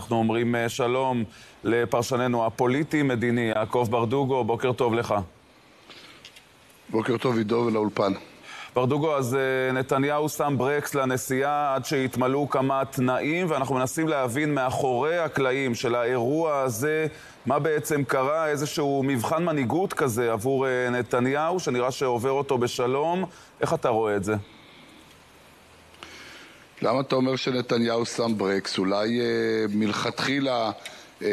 אנחנו אומרים שלום לפרשננו הפוליטי-מדיני, יעקב ברדוגו, בוקר טוב לך. בוקר טוב עידו ולאולפן. ברדוגו, אז נתניהו שם ברקס לנסיעה עד שהתמלאו כמה תנאים, ואנחנו מנסים להבין מאחורי הקלעים של האירוע הזה, מה בעצם קרה, איזשהו מבחן מנהיגות כזה עבור נתניהו, שנראה שעובר אותו בשלום. איך אתה רואה את זה? למה אתה אומר שנתניהו שם ברקס? אולי אה, מלכתחילה אה,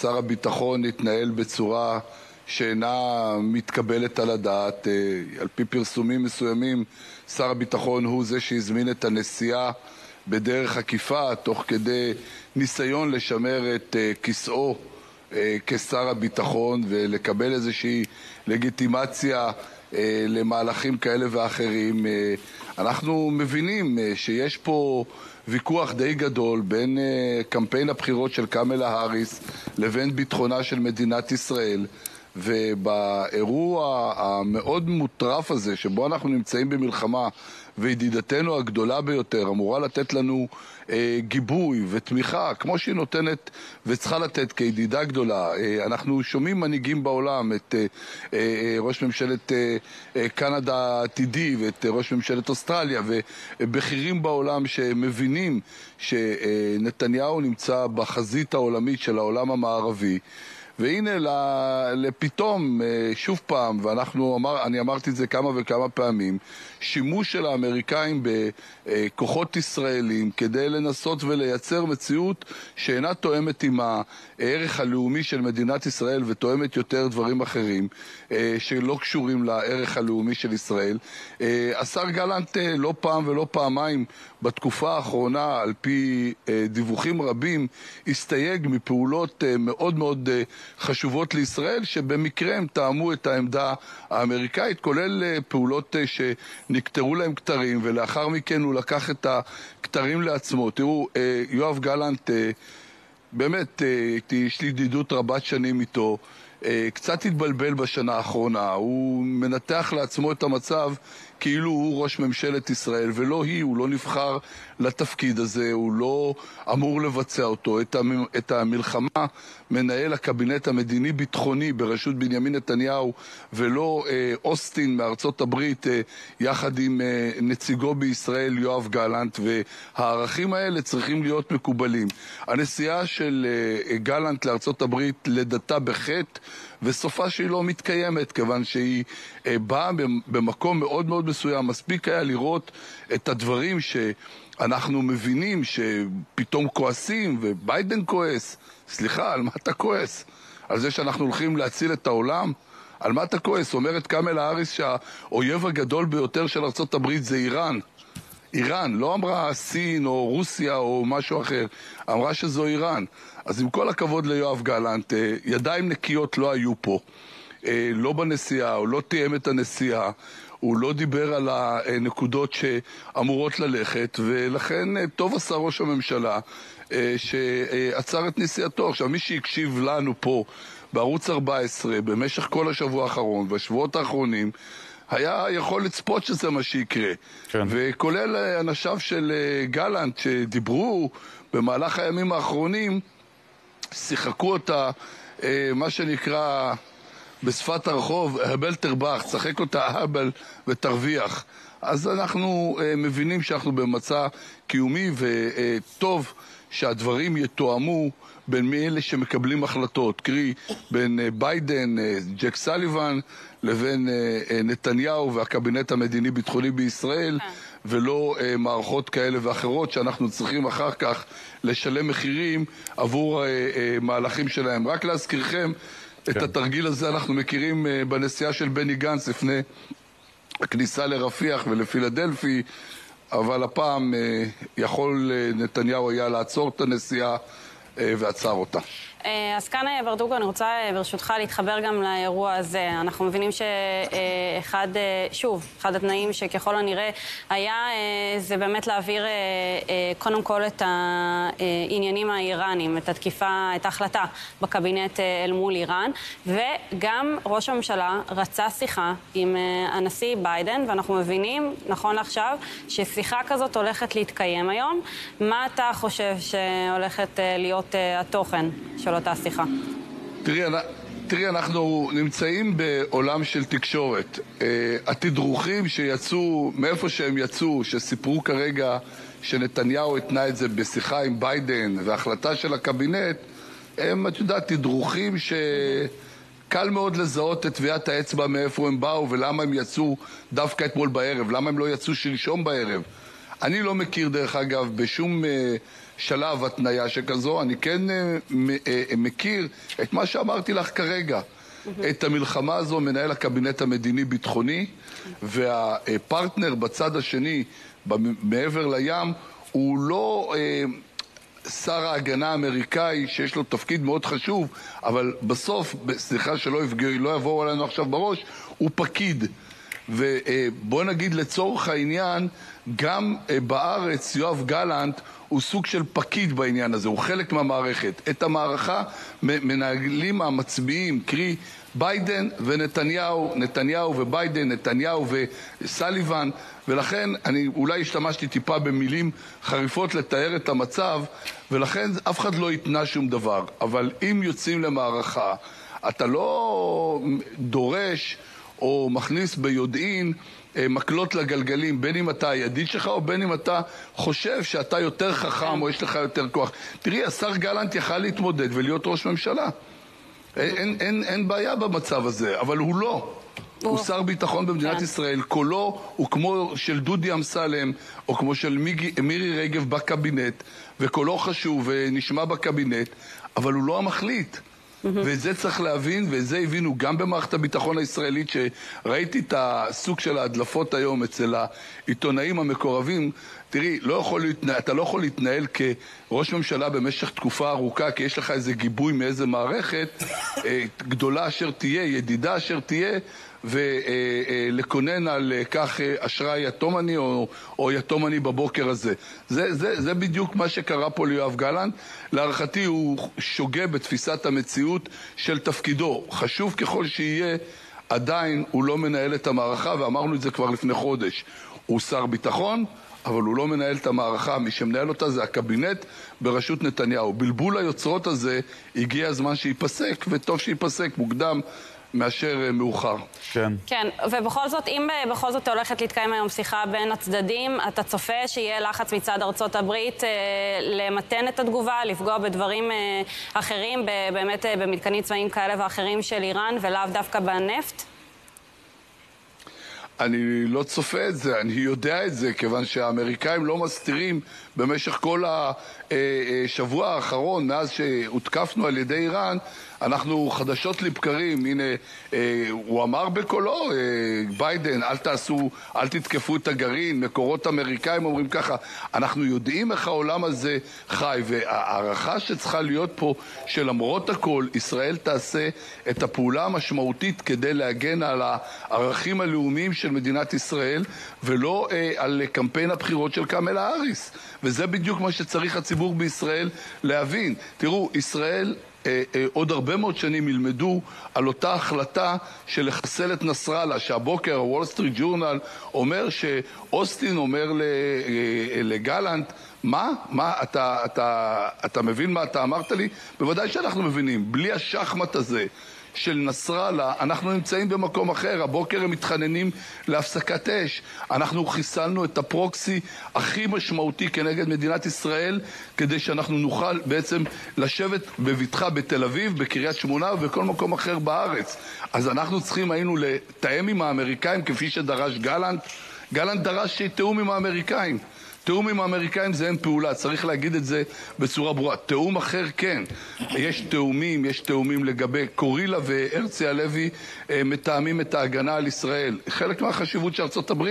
שר הביטחון התנהל בצורה שאינה מתקבלת על הדעת. אה, על פי פרסומים מסוימים, שר הביטחון הוא זה שהזמין את הנסיעה בדרך עקיפה, תוך כדי ניסיון לשמר את אה, כיסאו אה, כשר הביטחון ולקבל איזושהי לגיטימציה למהלכים כאלה ואחרים. אה, אנחנו מבינים אה, שיש פה ויכוח די גדול בין קמפיין הבחירות של קמלה האריס לבין ביטחונה של מדינת ישראל. ובאירוע המאוד מוטרף הזה, שבו אנחנו נמצאים במלחמה, וידידתנו הגדולה ביותר אמורה לתת לנו אה, גיבוי ותמיכה, כמו שהיא נותנת וצריכה לתת כידידה גדולה. אה, אנחנו שומעים מנהיגים בעולם, את אה, אה, ראש ממשלת אה, אה, קנדה העתידי ואת אה, ראש ממשלת אוסטרליה, ובכירים בעולם שמבינים שנתניהו נמצא בחזית העולמית של העולם המערבי. והנה לפתאום, אה, שוב פעם, ואנחנו, אמר, אני אמרתי את זה כמה וכמה פעמים, שימוש של האמריקאים בכוחות ישראלים כדי לנסות ולייצר מציאות שאינה תואמת עם הערך הלאומי של מדינת ישראל ותואמת יותר דברים אחרים אה, שלא קשורים לערך הלאומי של ישראל. אה, השר גלנט לא פעם ולא פעמיים בתקופה האחרונה, על פי דיווחים רבים, הסתייג מפעולות מאוד מאוד חשובות לישראל, שבמקרה הם טעמו את העמדה האמריקאית, כולל אה, פעולות אה, שנקטרו להם כתרים, ולאחר מכן הוא לקח את הכתרים לעצמו. תראו, אה, יואב גלנט, באמת, יש לי ידידות רבת שנים איתו. קצת התבלבל בשנה האחרונה, הוא מנתח לעצמו את המצב כאילו הוא ראש ממשלת ישראל ולא היא, הוא לא נבחר לתפקיד הזה, הוא לא אמור לבצע אותו. את המלחמה מנהל הקבינט המדיני-ביטחוני בראשות בנימין נתניהו ולא אה, אוסטין מארצות הברית אה, יחד עם אה, נציגו בישראל יואב גלנט והערכים האלה צריכים להיות מקובלים. הנסיעה של אה, גלנט לארצות הברית לידתה בחטא וסופה שהיא לא מתקיימת כיוון שהיא אה, באה במקום מאוד מאוד מסוים. מספיק היה לראות את הדברים שאנחנו מבינים שפתאום כועסים, וביידן כועס. סליחה, על מה אתה כועס? על זה שאנחנו הולכים להציל את העולם? על מה אתה כועס? אומרת קאמל האריס שהאויב הגדול ביותר של ארה"ב זה איראן. איראן, לא אמרה סין או רוסיה או משהו אחר, אמרה שזו איראן. אז עם כל הכבוד ליואב גלנט, אה, ידיים נקיות לא היו פה. אה, לא בנסיעה, הוא לא תיאם את הנסיעה, הוא לא דיבר על הנקודות שאמורות ללכת, ולכן אה, טוב עשה ראש הממשלה שעצר את נסיעתו. עכשיו, מי שהקשיב לנו פה בערוץ 14 במשך כל השבוע האחרון, בשבועות האחרונים, היה יכול לצפות שזה מה שיקרה. כן. וכולל אנשיו של גלנט שדיברו במהלך הימים האחרונים, שיחקו אותה, אה, מה שנקרא בשפת הרחוב, הבל תרבח, תשחק אותה הבל ותרוויח. אז אנחנו אה, מבינים שאנחנו במצע קיומי וטוב שהדברים יתואמו בין מי אלה שמקבלים החלטות, קרי בין אה, ביידן, ג'ק סליבן, לבין נתניהו והקבינט המדיני-ביטחוני בישראל. כן. ולא אה, מערכות כאלה ואחרות שאנחנו צריכים אחר כך לשלם מחירים עבור אה, אה, מהלכים שלהם. רק להזכירכם. את התרגיל הזה אנחנו מכירים אה, בנסיעה של בני גנץ לפני הכניסה לרפיח ולפילדלפי, אבל הפעם אה, יכול אה, נתניהו היה לעצור את הנסיעה ועצר אותה. אה, אז כאן, אה, ברדוגו, אני רוצה אה, ברשותך להתחבר גם לאירוע הזה. אנחנו מבינים שאחד, שוב, אחד התנאים שככל הנראה היה, זה באמת להעביר קודם כל את העניינים האיראניים, את התקיפה, את ההחלטה בקבינט אל מול איראן, וגם ראש הממשלה רצה שיחה עם הנשיא ביידן, ואנחנו מבינים, נכון לעכשיו, ששיחה כזאת הולכת להתקיים היום. מה אתה חושב שהולכת להיות התוכן של אותה שיחה. תראי, תראי, אנחנו נמצאים בעולם של תקשורת. התדרוכים שיצאו, מאיפה שהם יצאו, שסיפרו כרגע שנתניהו התנה את זה בשיחה עם ביידן והחלטה של הקבינט, הם, את יודעת, תדרוכים שקל מאוד לזהות את טביעת האצבע מאיפה הם באו ולמה הם יצאו דווקא אתמול בערב, למה הם לא יצאו שלשום בערב. אני לא מכיר, דרך אגב, בשום uh, שלב התניה שכזו, אני כן uh, uh, מכיר את מה שאמרתי לך כרגע. את המלחמה הזו מנהל הקבינט המדיני-ביטחוני, והפרטנר בצד השני, מעבר לים, הוא לא אה, שר ההגנה האמריקאי שיש לו תפקיד מאוד חשוב, אבל בסוף, סליחה שלא יפגע, לא יבואו עלינו עכשיו בראש, הוא פקיד. ובוא נגיד לצורך העניין, גם אה, בארץ יואב גלנט הוא סוג של פקיד בעניין הזה, הוא חלק מהמערכת. את המערכה מנהלים המצביעים, קרי ביידן ונתניהו, נתניהו וביידן, נתניהו וסליבן, ולכן אני אולי השתמשתי טיפה במילים חריפות לתאר את המצב, ולכן אף אחד לא יתנה שום דבר. אבל אם יוצאים למערכה, אתה לא דורש או מכניס ביודעין אה, מקלות לגלגלים, בין אם אתה הידיד שלך או בין אם אתה חושב שאתה יותר חכם או יש לך יותר כוח. תראי, השר גלנט יכל להתמודד ולהיות ראש ממשלה. אין, אין, אין, אין בעיה במצב הזה, אבל הוא לא. הוא שר ביטחון במדינת כן. ישראל, קולו הוא כמו של דודי אמסלם, או כמו של מיגי, מירי רגב בקבינט, וקולו חשוב ונשמע בקבינט, אבל הוא לא המחליט. ואת זה צריך להבין, ואת זה הבינו גם במערכת הביטחון הישראלית, שראיתי את הסוג של ההדלפות היום אצל העיתונאים המקורבים. תראי, לא יכול להתנהל, אתה לא יכול להתנהל כראש ממשלה במשך תקופה ארוכה, כי יש לך איזה גיבוי מאיזה מערכת, אה, גדולה אשר תהיה, ידידה אשר תהיה, ולקונן על כך אשראי יתום אני או, או יתום אני בבוקר הזה. זה, זה, זה בדיוק מה שקרה פה ליואב גלנט. להערכתי הוא שוגה בתפיסת המציאות של תפקידו. חשוב ככל שיהיה, עדיין הוא לא מנהל את המערכה, ואמרנו את זה כבר לפני חודש. הוא שר ביטחון, אבל הוא לא מנהל את המערכה, מי שמנהל אותה זה הקבינט בראשות נתניהו. בלבול היוצרות הזה, הגיע הזמן שייפסק, וטוב שייפסק מוקדם מאשר אה, מאוחר. כן. כן, ובכל זאת, אם אה, בכל זאת הולכת להתקיים היום שיחה בין הצדדים, אתה צופה שיהיה לחץ מצד ארצות הברית אה, למתן את התגובה, לפגוע בדברים אה, אחרים, באמת אה, במתקנים צבאיים כאלה ואחרים של איראן, ולאו דווקא בנפט? אני לא צופה את זה, אני יודע את זה, כיוון שהאמריקאים לא מסתירים במשך כל השבוע האחרון, מאז שהותקפנו על ידי איראן, אנחנו חדשות לבקרים, הנה, אה, הוא אמר בקולו, אה, ביידן, אל תעשו, אל תתקפו את הגרעין, מקורות אמריקאים אומרים ככה. אנחנו יודעים איך העולם הזה חי, וההערכה שצריכה להיות פה, שלמרות הכל, ישראל תעשה את הפעולה המשמעותית כדי להגן על הערכים הלאומיים של מדינת ישראל, ולא אה, על קמפיין הבחירות של קמלה האריס. וזה בדיוק מה שצריך הציבור בישראל להבין. תראו, ישראל עוד הרבה מאוד שנים ילמדו על אותה החלטה של לחסל את נסראללה, שהבוקר הוול סטריט ג'ורנל אומר שאוסטין אומר אה, לגלנט מה? מה? אתה, אתה, אתה מבין מה אתה אמרת לי? בוודאי שאנחנו מבינים. בלי השחמט הזה של נסראללה, אנחנו נמצאים במקום אחר. הבוקר הם מתחננים להפסקת אש. אנחנו חיסלנו את הפרוקסי הכי משמעותי כנגד מדינת ישראל, כדי שאנחנו נוכל בעצם לשבת בבטחה בתל אביב, בקריית שמונה ובכל מקום אחר בארץ. אז אנחנו צריכים היינו לתאם עם האמריקאים כפי שדרש גלנט. גלנט דרש תיאום עם האמריקאים. תיאום עם האמריקאים זה אין פעולה, צריך להגיד את זה בצורה ברורה. תיאום אחר כן. יש תיאומים, יש תיאומים לגבי קורילה והרצי הלוי אה, מתאמים את ההגנה על ישראל. חלק מהחשיבות של ארה"ב,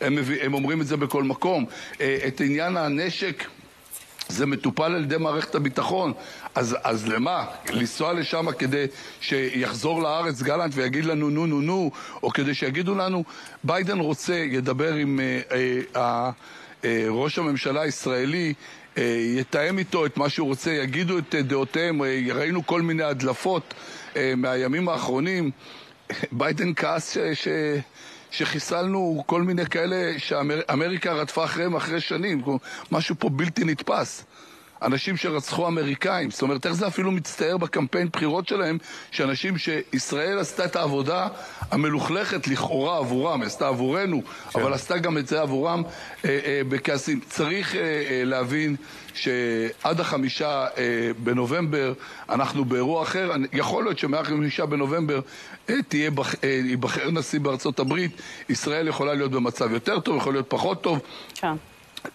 הם, הם אומרים את זה בכל מקום. אה, את עניין הנשק... זה מטופל על ידי מערכת הביטחון. אז, אז למה? לנסוע לשם כדי שיחזור לארץ גלנט ויגיד לנו נו נו נו, או כדי שיגידו לנו, ביידן רוצה, ידבר עם אה, אה, ראש הממשלה הישראלי אה, יתאם איתו את מה שהוא רוצה, יגידו את דעותיהם, אה, ראינו כל מיני הדלפות מהימים האחרונים. ביידן כעס ש... ש... שחיסלנו כל מיני כאלה שאמריקה רדפה אחריהם אחרי שנים, משהו פה בלתי נתפס. אנשים שרצחו אמריקאים. זאת אומרת, איך זה אפילו מצטער בקמפיין בחירות שלהם, שאנשים שישראל עשתה את העבודה המלוכלכת לכאורה עבורם, עשתה עבורנו, כן. אבל עשתה גם את זה עבורם אה, אה, בכעסים. צריך אה, אה, להבין שעד החמישה אה, בנובמבר אנחנו באירוע אחר. יכול להיות שמהחמישה בנובמבר אה, תהיה, אה, ייבחר נשיא בארצות הברית, ישראל יכולה להיות במצב יותר טוב, יכול להיות פחות טוב. כן.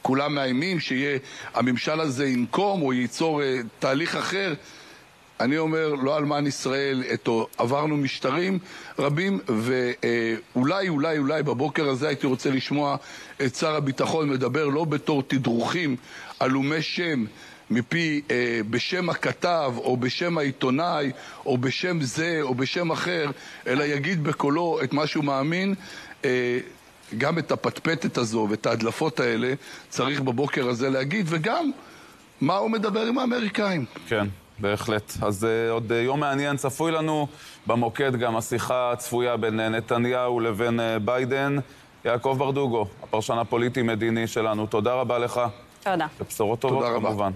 כולם מאיימים שהממשל הזה ינקום או ייצור uh, תהליך אחר. אני אומר, לא אלמן ישראל, אתו עברנו משטרים רבים, ואולי, אולי, אולי בבוקר הזה הייתי רוצה לשמוע את שר הביטחון מדבר לא בתור תדרוכים עלומי שם מפי אה, בשם הכתב, או בשם העיתונאי, או בשם זה, או בשם אחר, אלא יגיד בקולו את מה שהוא מאמין. אה, גם את הפטפטת הזו ואת ההדלפות האלה צריך בבוקר הזה להגיד, וגם מה הוא מדבר עם האמריקאים. כן, בהחלט. אז uh, עוד uh, יום מעניין צפוי לנו. במוקד גם השיחה הצפויה בין uh, נתניהו לבין uh, ביידן. יעקב ברדוגו, הפרשן הפוליטי-מדיני שלנו, תודה רבה לך. תודה. ובשורות טובות כמובן.